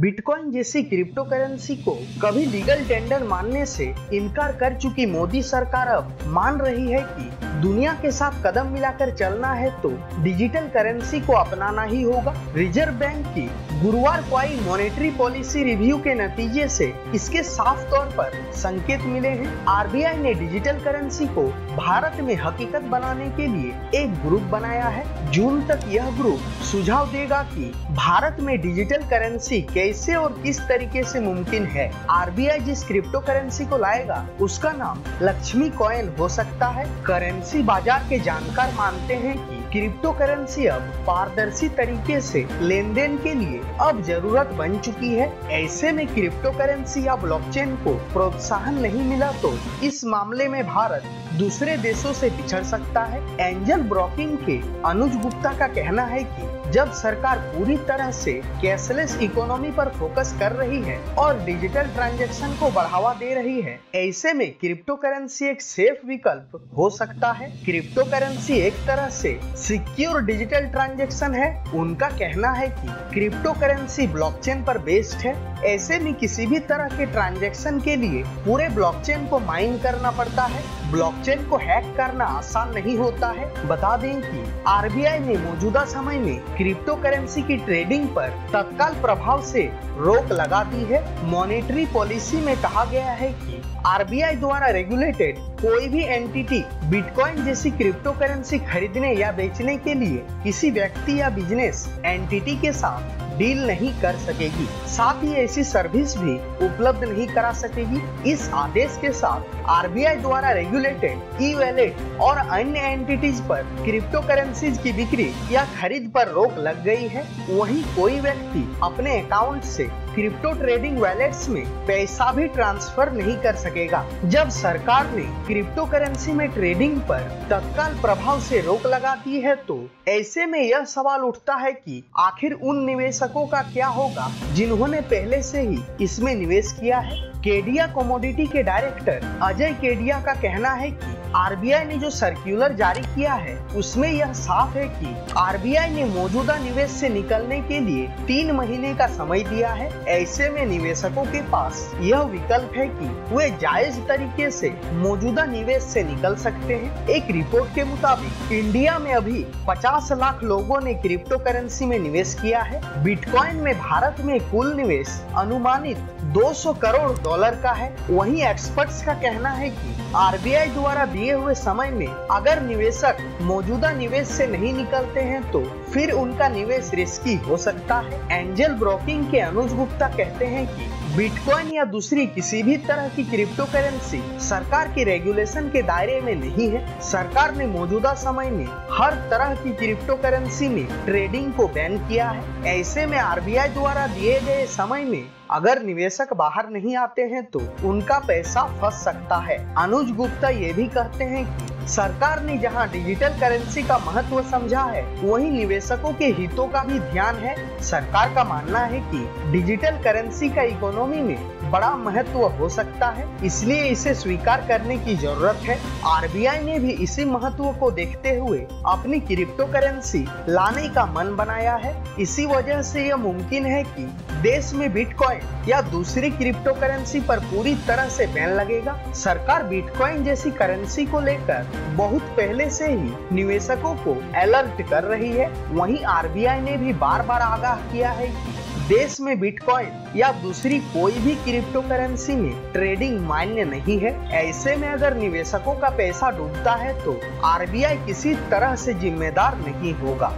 Bitcoin जैसी crypto currency को कभी लीगल टेंडर मानने से इनकार कर चुकी मोदी सरकार अब मान रही है कि दुनिया के साथ कदम मिलाकर चलना है तो डिजिटल करेंसी को अपनाना ही होगा। रिज़र्व बैंक की गुरुवार को आई मॉनेटरी पॉलिसी रिव्यू के नतीजे से इसके साफ़ तौर पर संकेत मिले हैं। आरबीआई ने डिजिटल करेंसी को भारत में हकीकत बनाने के लिए एक ग्रुप बनाया है। जून तक यह ग्रुप सुझाव देगा कि भारत में डिजिटल करेंसी कैसे और किस तरीके से मुमकिन है? आरबीआई जिस क्रिप्टो करेंसी को लाएगा, उसका नाम लक्ष्मी कॉइन हो सकता है। करेंसी करेंसी बाज़ार के जानकार मानते हैं कि क्रिप्टो करेंसी अब पारदर्शी तरीके से लेन देन के लिए अब ज़रूरत बन चुकी है। ऐसे में क्रिप्टो करेंसी या ब्लॉकचेन को प्रोत्साहन नहीं मिला तो इस मामले में भारत दूसरे देशों से पिछड़ सकता है। एंजल ब्रोकिंग के अनुज गुप्ता का कहना है कि जब सरकार पूरी तरह से कैशलेस इकोनॉमी पर फोकस कर रही है और डिजिटल ट्रांजैक्शन को बढ़ावा दे रही है, ऐसे में क्रिप्टो करेंसी एक सेफ़ विकल्प हो सकता है। क्रिप्टो करेंसी एक तरह से सिक्योर डिजिटल ट्रांजैक्शन है, उनका कहना है कि क्रिप्टो करेंसी ब्लॉकचेन पर बेस्ड है। ऐसे में किसी भी तरह के ट्रांजैक्शन के लिए पूरे ब्लॉकचेन को माइन करना पड़ता है। ब्लॉकचेन को हैक करना आसान नहीं होता है। बता दें कि आरबीआई ने मौजूदा समय में क्रिप्टो करेंसी की ट्रेडिंग पर तत्काल प्रभाव से रोक लगा दी है। मॉनेटरी पॉलिसी में कहा गया है कि आरबीआई द्वारा रेगुलेटेड कोई भी एंटिटी बिटकॉइन जैसी क्रिप्टो करेंसी खरीदने या बेचने के लिए किसी व्यक्ति या बिज़नेस एंटिटी के साथ डील नहीं कर सकेगी। साथ ही ऐसी सर्विस भी उपलब्ध नहीं करा सकेगी। इस आदेश के साथ आरबीआई द्वारा रेगुलेटेड ई वैलेट और अन्य एंटिटीज पर क्रिप्टो करेंसीज की बिक्री या खरीद पर रोक लग गई है। वहीं कोई व्यक्ति अपने अकाउंट से क्रिप्टो ट्रेडिंग वैलेट्स में पैसा भी ट्रांसफ़र नहीं कर सकेगा। जब सरकार ने क्रिप्टो करेंसी में ट्रेडिंग पर तत्काल प्रभाव से रोक लगा दी है तो ऐसे में यह सवाल उठता है कि आखिर उन निवेशकों का क्या होगा? जिन्होंने पहले से ही इसमें निवेश किया है? केडिया कमोडिटी के डायरेक्टर अजय केडिया का कहना है कि आरबीआई ने जो सर्कुलर जारी किया है, उसमें यह साफ़ है कि आरबीआई ने मौजूदा निवेश से निकलने के लिए तीन महीने का समय दिया है। ऐसे में निवेशकों के पास यह विकल्प है कि वे जायज़ तरीके से मौजूदा निवेश से निकल सकते हैं। एक रिपोर्ट के मुताबिक, इंडिया में अभी 50 लाख लोगों ने क्रिप्टो करेंसी में निवेश किया है। बिटकॉइन में भारत में कुल निवेश अनुमानित 200 करोड़ डॉलर का है। वहीं एक्सपर्ट्स का कहना है कि आरबीआई द्वारा दिए हुए समय में अगर निवेशक मौजूदा निवेश से नहीं निकलते हैं तो फिर उनका निवेश रिस्की हो सकता है। एंजल ब्रोकिंग के अनुज गुप्ता कहते हैं कि बिटकॉइन या दूसरी किसी भी तरह की क्रिप्टो करेंसी सरकार के रेगुलेशन के दायरे में नहीं है। सरकार ने मौजूदा समय में हर तरह की क्रिप्टो करेंसी में ट्रेडिंग को बैन किया है। ऐसे में आरबीआई द्वारा दिए गए समय में अगर निवेशक बाहर नहीं आते हैं तो उनका पैसा फंस सकता है। अनुज गुप्ता ये भी कहते हैं कि सरकार ने जहाँ डिजिटल करेंसी का महत्व समझा है, वहीं निवेशकों के हितों का भी ध्यान है। सरकार का मानना है कि डिजिटल करेंसी का इकोनॉमी में बड़ा महत्व हो सकता है, इसलिए इसे स्वीकार करने की ज़रूरत है। आरबीआई ने भी इसी महत्व को देखते हुए अपनी क्रिप्टो करेंसी लाने का मन बनाया है। इसी वजह से यह मुमकिन है कि देश में बिटकॉइन या दूसरी क्रिप्टो करेंसी पर पूरी तरह से बैन लगेगा। सरकार बिटकॉइन जैसी करेंसी को लेकर बहुत पहले से ही निवेशकों को अलर्ट कर रही है। वहीं आरबीआई ने भी बार बार आगाह किया है कि देश में बिटकॉइन या दूसरी कोई भी क्रिप्टो करेंसी में ट्रेडिंग मान्य नहीं है। ऐसे में अगर निवेशकों का पैसा डूबता है तो आरबीआई किसी तरह से जिम्मेदार नहीं होगा।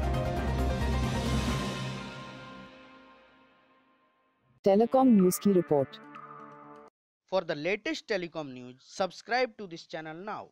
टेलीकॉम न्यूज़ की report. For the latest telecom news subscribe to this channel now